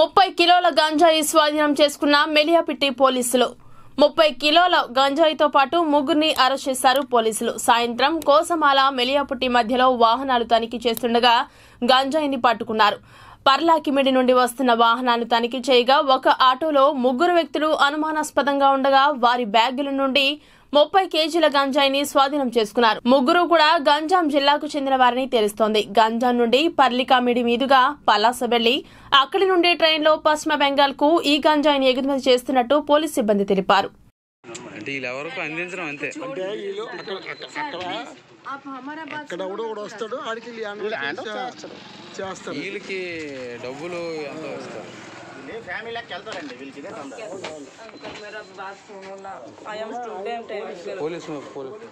ముప్పై కిలోల గంజాయి స్వాధీనం చేసుకున్న మెలియాపిట్టి పోలీసులు. ముప్పై కిలోల గంజాయితో పాటు ముగ్గురిని అరెస్ట్ చేశారు పోలీసులు. సాయంత్రం కోసమాల మెలియాపుట్టి మధ్యలో వాహనాలు తనిఖీ చేస్తుండగా గంజాయిని పట్టుకున్నారు. పర్లాకిమిడి నుండి వస్తున్న వాహనాలు తనిఖీ చేయగా ఒక ఆటోలో ముగ్గురు వ్యక్తులు అనుమానాస్పదంగా ఉండగా వారి బ్యాగుల నుండి ముప్పై కేజీల గంజాయిని స్వాధీనం చేసుకున్నారు. ముగ్గురు కూడా గంజాం జిల్లాకు చెందిన వారని తెలుస్తోంది. గంజాం నుండి పర్లికామిడి మీదుగా పలాస వెళ్ళి అక్కడి నుండి ట్రైన్లో పశ్చిమ బెంగాల్కు ఈ గంజాయిని ఎగుమతి చేస్తున్నట్టు పోలీసు సిబ్బంది తెలిపారు. అంటే వీళ్ళెవరకు అందించడం అంతే. అంటే వీళ్ళు అక్కడ అక్కడ అక్కడ అక్కడ కూడా కూడా వస్తాడు ఆడికి వీళ్ళు హ్యాండ్ చేస్తారు. వీళ్ళకి డబ్బులు ఎంత వస్తారు ఫ్యామిలీ లెక్క వెళ్తారండి వీళ్ళకి పోలీస్ పోలీస్.